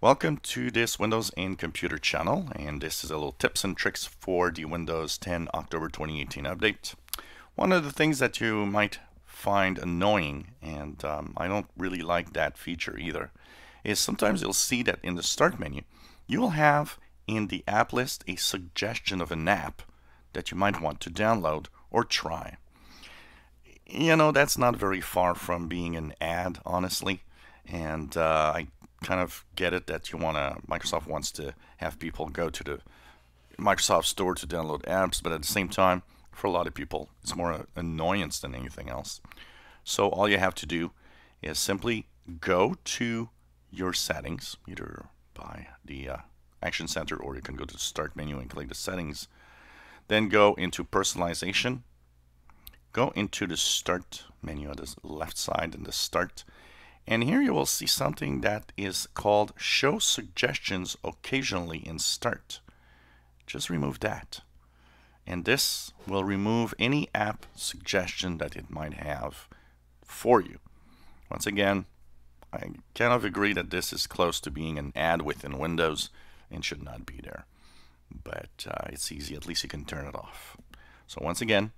Welcome to this Windows and Computer channel and this is a little tips and tricks for the Windows 10 October 2018 update. One of the things that you might find annoying and um, I don't really like that feature either is sometimes you'll see that in the start menu you will have in the app list a suggestion of an app that you might want to download or try. You know that's not very far from being an ad honestly and uh, I kind of get it that you want to Microsoft wants to have people go to the Microsoft store to download apps, but at the same time, for a lot of people, it's more annoyance than anything else. So all you have to do is simply go to your settings, either by the uh, Action Center or you can go to the Start menu and click the settings. Then go into personalization. Go into the Start menu on the left side and the Start and here you will see something that is called Show Suggestions Occasionally in Start. Just remove that. And this will remove any app suggestion that it might have for you. Once again, I kind of agree that this is close to being an ad within Windows and should not be there. But uh, it's easy, at least you can turn it off. So once again,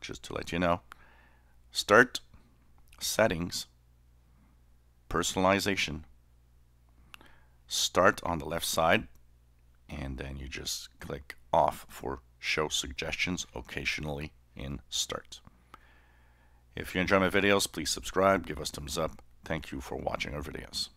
just to let you know, start settings personalization. Start on the left side and then you just click off for show suggestions occasionally in start. If you enjoy my videos, please subscribe, give us thumbs up. Thank you for watching our videos.